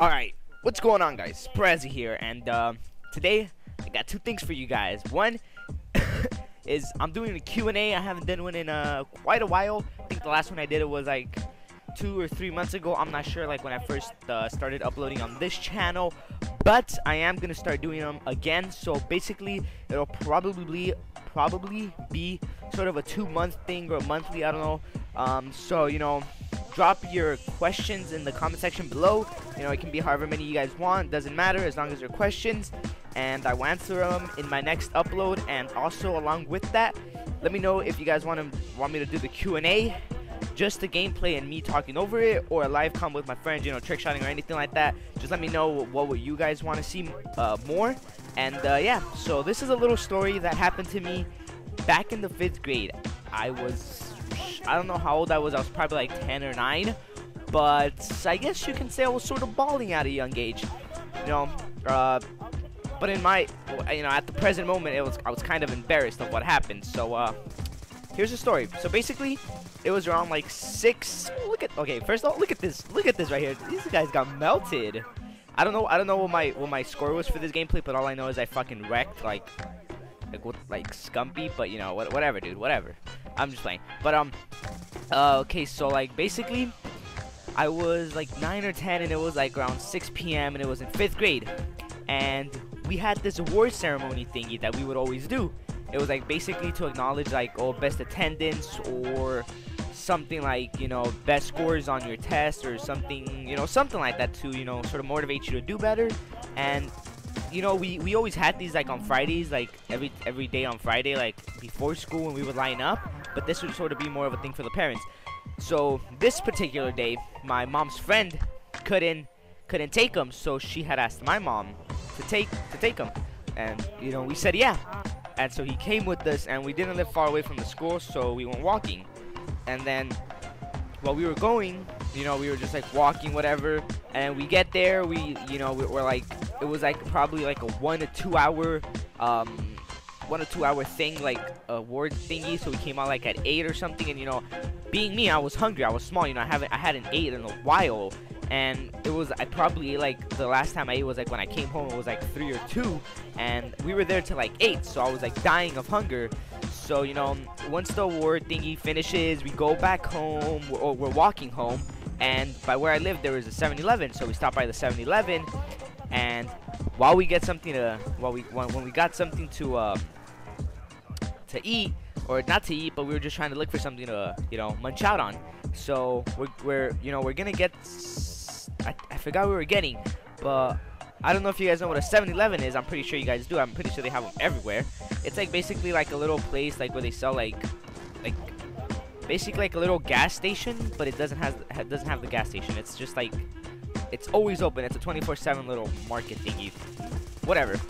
Alright, what's going on guys? SpraZy here, and uh, today I got two things for you guys. One is I'm doing a Q&A. I haven't done one in uh, quite a while. I think the last one I did it was like two or three months ago. I'm not sure like when I first uh, started uploading on this channel, but I am gonna start doing them again. So basically, it'll probably probably be sort of a two month thing or monthly. I don't know. Um, so you know, drop your questions in the comment section below. You know, it can be however many you guys want. Doesn't matter as long as they're questions. And I will answer them in my next upload. And also along with that, let me know if you guys want to want me to do the Q&A, just the gameplay and me talking over it, or a live com with my friends, you know, trick shotting or anything like that. Just let me know what would you guys want to see uh, more. And uh, yeah, so this is a little story that happened to me back in the fifth grade. I was I don't know how old I was. I was probably like 10 or 9. But I guess you can say I was sort of balling at a young age. You know, uh, but in my, you know, at the present moment, it was I was kind of embarrassed of what happened. So, uh, here's the story. So basically, it was around like six. Look at okay. First of all, look at this. Look at this right here. These guys got melted. I don't know. I don't know what my what my score was for this gameplay, but all I know is I fucking wrecked like like like Scumpy. But you know, what, whatever, dude. Whatever. I'm just playing. But um, uh, okay, so like basically, I was like nine or ten, and it was like around 6 p.m. and it was in fifth grade, and we had this award ceremony thingy that we would always do. It was like basically to acknowledge like oh best attendance or something like you know best scores on your test or something you know something like that to you know sort of motivate you to do better and you know, we, we always had these like on Fridays, like every every day on Friday, like before school when we would line up. But this would sort of be more of a thing for the parents. So this particular day, my mom's friend couldn't couldn't take him, so she had asked my mom to take to take him, and you know we said yeah. And so he came with us, and we didn't live far away from the school, so we went walking. And then while we were going, you know, we were just like walking, whatever. And we get there, we, you know, we're like it was like probably like a one to two hour um one or two hour thing like award thingy. So we came out like at eight or something. And you know being me i was hungry. I was small. You know i haven't i hadn't ate in a while. And it was i probably like the last time i ate was like when i came home it was like three or two. And we were there till like eight. So i was like dying of hunger. So you know once the award thingy finishes we go back home. Or we're walking home. And by where i live there was a 7-eleven so we stopped by the 7-eleven and while we get something to while we when, we got something to uh, to eat or not to eat but we were just trying to look for something to you know munch out on so we're, we're you know we're gonna get I, I forgot we were getting but I don't know if you guys know what a 7-Eleven is. I'm pretty sure you guys do. I'm pretty sure they have them everywhere. It's like basically like a little place like where they sell like like basically like a little gas station, but it doesn't have doesn't have the gas station. It's just like it's always open. It's a 24/7 little market thingy. Whatever.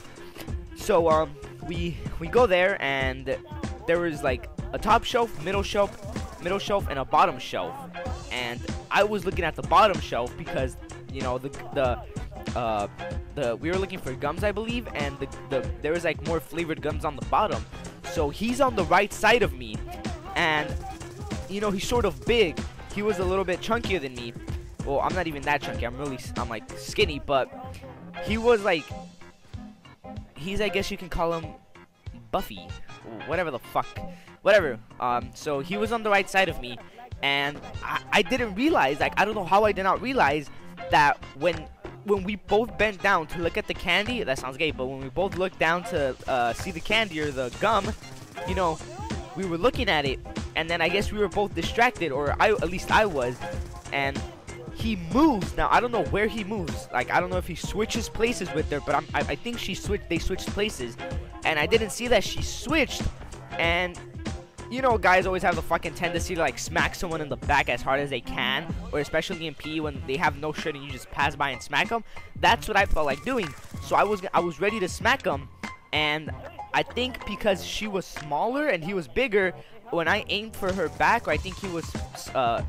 So um, we we go there and there was like a top shelf, middle shelf, middle shelf, and a bottom shelf. And I was looking at the bottom shelf because you know the the uh, the we were looking for gums, I believe, and the, the there was like more flavored gums on the bottom. So he's on the right side of me, and you know he's sort of big. He was a little bit chunkier than me, well, I'm not even that chunky. I'm really, I'm like skinny, but he was like, he's, I guess you can call him Buffy, whatever the fuck, whatever. Um, so he was on the right side of me, and I, I didn't realize, like, I don't know how I did not realize that when when we both bent down to look at the candy, that sounds gay, but when we both looked down to uh, see the candy or the gum, you know, we were looking at it, and then I guess we were both distracted, or I, at least I was, and he moves. Now, I don't know where he moves. Like, I don't know if he switches places with her, but I, I think she switched, they switched places. And I didn't see that she switched. And, you know, guys always have the fucking tendency to, like, smack someone in the back as hard as they can. Or especially in PE when they have no shirt and you just pass by and smack them. That's what I felt like doing. So I was, I was ready to smack him. And I think because she was smaller and he was bigger, when I aimed for her back, I think he was, uh,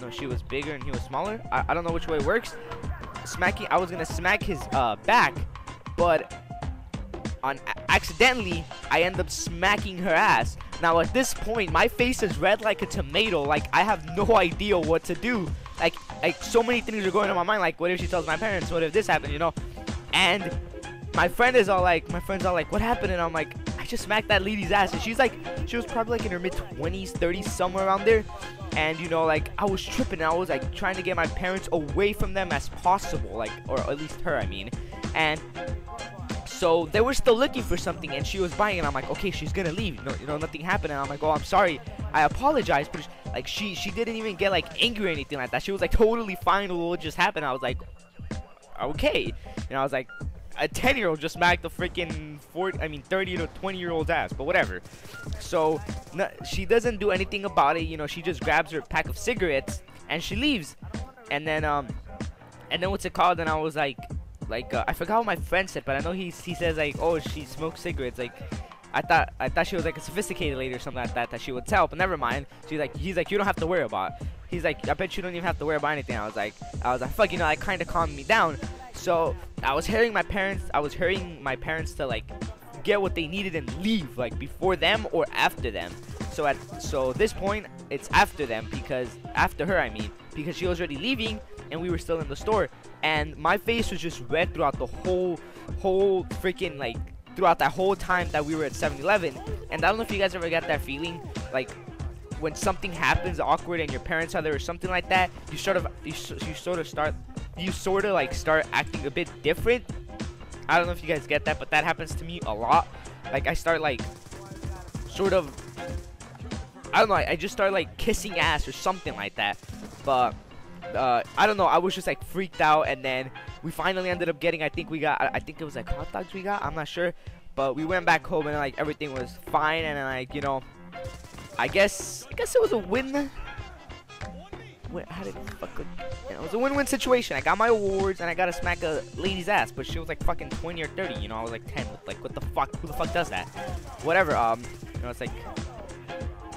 no, she was bigger and he was smaller. I, I don't know which way it works. Smacking, I was gonna smack his uh, back, but on accidentally, I end up smacking her ass. Now at this point, my face is red like a tomato. Like I have no idea what to do. Like like so many things are going on my mind. Like, what if she tells my parents? What if this happened? You know? And my friend is all like, my friend's all like, what happened? And I'm like, I just smacked that lady's ass. And she's like, she was probably like in her mid 20s, 30s, somewhere around there. And you know, like I was tripping. I was like trying to get my parents away from them as possible, like, or at least her, I mean. And so they were still looking for something, and she was buying. And I'm like, okay, she's gonna leave. You know, you know, nothing happened. And I'm like, oh, I'm sorry. I apologize, but like she she didn't even get like angry or anything like that. She was like totally fine with what just happened. I was like, okay. And I was like, a 10 year old just smacked the freaking 40 i mean 30 to 20 year old's ass but whatever so she doesn't do anything about it you know she just grabs her pack of cigarettes and she leaves and then um and then what's it called and i was like like uh, i forgot what my friend said but i know he, he says like oh she smokes cigarettes like I thought I thought she was like a sophisticated lady or something like that that she would tell, but never mind. She's like he's like you don't have to worry about. It. He's like I bet you don't even have to worry about anything. I was like I was like fuck you know that kind of calmed me down. So I was hearing my parents. I was hearing my parents to like get what they needed and leave like before them or after them. So at so this point it's after them because after her I mean because she was already leaving and we were still in the store and my face was just red throughout the whole whole freaking like throughout that whole time that we were at 7-Eleven and I don't know if you guys ever got that feeling like when something happens awkward and your parents are there or something like that you sort of you, you sort of start you sort of like start acting a bit different. I don't know if you guys get that, but that happens to me a lot. Like I start like sort of I don't know, I just start like kissing ass or something like that. But uh, I don't know, I was just like freaked out and then we finally ended up getting I think we got I think it was like hot dogs we got, I'm not sure. But we went back home and like everything was fine and like, you know, I guess I guess it was a win how did fuck you know, it was a win-win situation. I got my awards and I got to smack a lady's ass, but she was like fucking 20 or 30. You know, I was like 10. Like, what the fuck? Who the fuck does that? Whatever. Um, you know, it's like,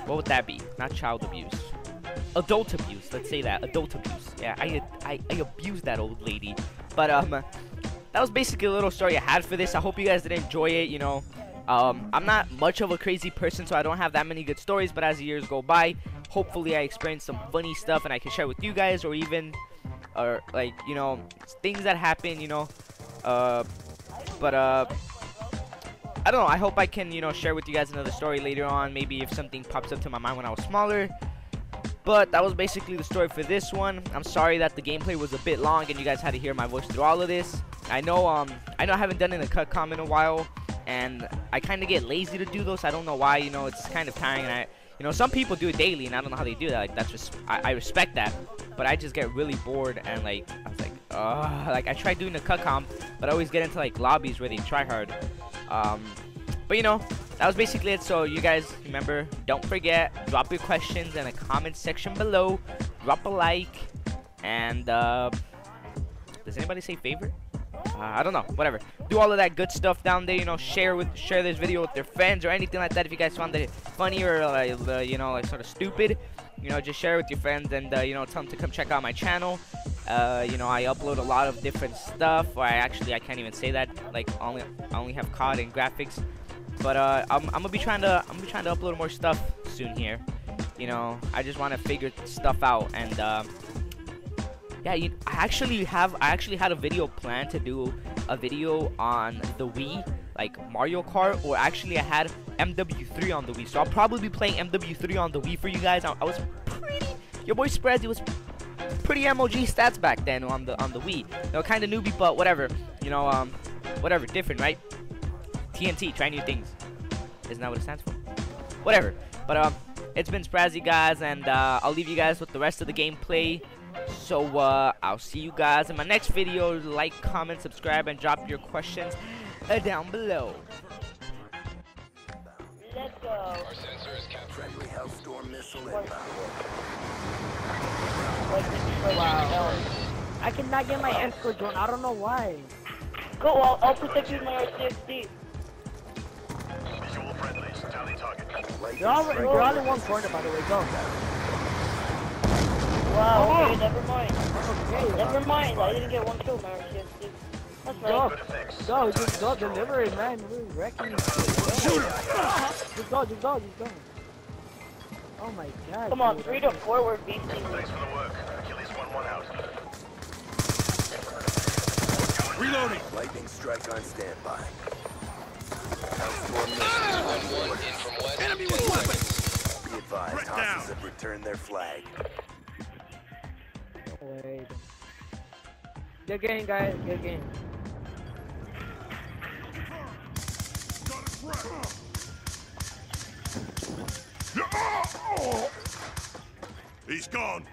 what would that be? Not child abuse, adult abuse. Let's say that adult abuse. Yeah, I I, I abused that old lady, but um, that was basically a little story I had for this. I hope you guys did enjoy it. You know. Um, I'm not much of a crazy person, so I don't have that many good stories, but as the years go by, hopefully I experience some funny stuff and I can share with you guys or even or like you know things that happen you know uh but uh I don't know I hope I can you know share with you guys another story later on maybe if something pops up to my mind when I was smaller. But that was basically the story for this one. I'm sorry that the gameplay was a bit long and you guys had to hear my voice through all of this. I know um I know I haven't done in a cut comment in a while and I kind of get lazy to do those. I don't know why you know it's kind of tiring and I you know, some people do it daily, and I don't know how they do that. Like, that's just, I, I respect that. But I just get really bored, and, like, I was like, uh, like, I tried doing the cut comp, but I always get into, like, lobbies where they try hard. Um, but, you know, that was basically it. So, you guys, remember, don't forget, drop your questions in the comment section below. Drop a like. And, uh, does anybody say favorite? Uh, I don't know, whatever. Do all of that good stuff down there, you know, share with share this video with your friends or anything like that if you guys found it funny or, uh, you know, like sort of stupid. You know, just share it with your friends and, uh, you know, tell them to come check out my channel. Uh, you know, I upload a lot of different stuff, or I actually, I can't even say that, like, only, I only have COD and graphics. But, uh, I'm, I'm gonna be trying to, I'm gonna be trying to upload more stuff soon here. You know, I just want to figure stuff out and, uh, yeah, you, I actually have I actually had a video planned to do a video on the Wii, like Mario Kart, or actually I had MW3 on the Wii. So I'll probably be playing MW3 on the Wii for you guys. I, I was pretty, your boy SpraZy was pretty MOG stats back then on the on the Wii. You know, kind of newbie, but whatever. You know, um, whatever, different, right? TNT, try new things. Isn't that what it stands for? Whatever. But um, it's been SpraZy guys, and uh, I'll leave you guys with the rest of the gameplay. So, uh, I'll see you guys in my next video. Like, comment, subscribe, and drop your questions uh, down below. Let's go. Our sensors friendly Hellstorm missile inbound. Wow. I cannot get my escort drone. I don't know why. Go, I'll, I'll protect you with my R60. Visual friendlies, tally target. They're all, they're all in one corner, by the way. Go. Wow, oh. okay, never mind. Never mind, I didn't get one kill, man. That's right. Go, go, just go, deliver it, man. We're wrecking Shoot him! Just go, just go, just go. Oh my god. Come on, dude. three to forward, beastie. Thanks for the work. Achilles 1-1 out. Reloading. Lightning strike on standby. One one in from west. Enemy with weapons. seconds. Be advised, Threat hostiles down. have returned their flag. Wait. Good game, guys. Good game. He's gone.